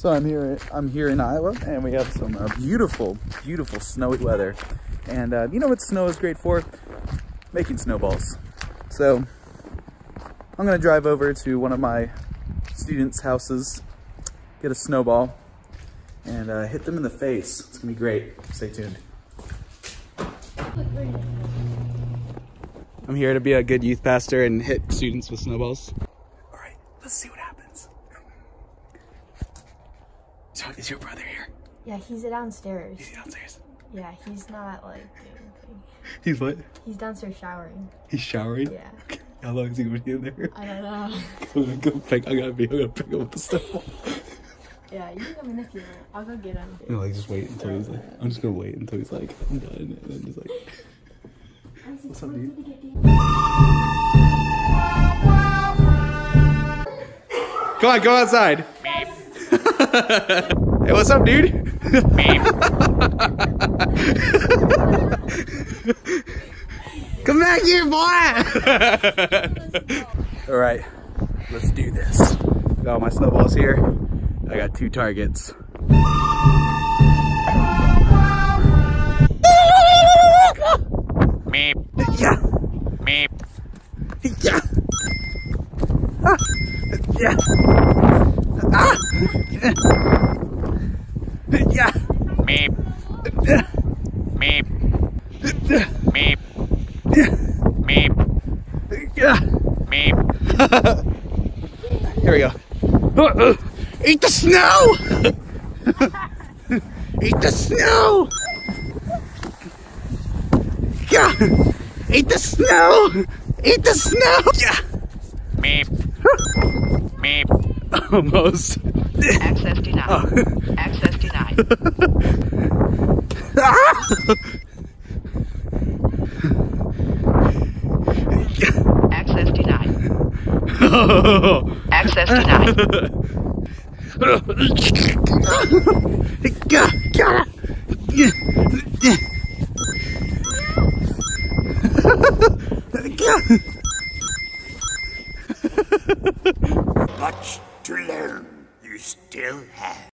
So I'm here. I'm here in Iowa, and we have some uh, beautiful, beautiful snowy weather. And uh, you know what snow is great for? Making snowballs. So I'm gonna drive over to one of my students' houses, get a snowball, and uh, hit them in the face. It's gonna be great. Stay tuned. I'm here to be a good youth pastor and hit students with snowballs. All right, let's see what So, is your brother here? Yeah, he's downstairs. Is he downstairs? Yeah, he's not like doing anything. He's what? He's downstairs showering. He's showering? Yeah. How long is he gonna be in there? I don't know. I'm gonna go pick, I gotta be, I'm gonna pick with the snowball. yeah, you can come in if you want. I'll go get him. No, like, just wait until he's like, I'm just gonna wait until he's like, I'm done, and then just like, what's up, dude? Come on, go outside. Hey, what's up, dude? Come back here, boy! All right, let's do this. Got all my snowballs here. I got two targets. Meep, Yeah, meep, yeah. Ah, yeah. Ah, yeah. meep, meep, meep, meep, Yeah. meep. Here we go. Uh, uh, Eat the snow! Eat the snow! Yeah! Eat the snow! Eat the snow! Yeah! Meep. Meep. Almost. Access denied. Access denied. Access denied. Access denied. Yeah. Yeah. Much to learn you still have.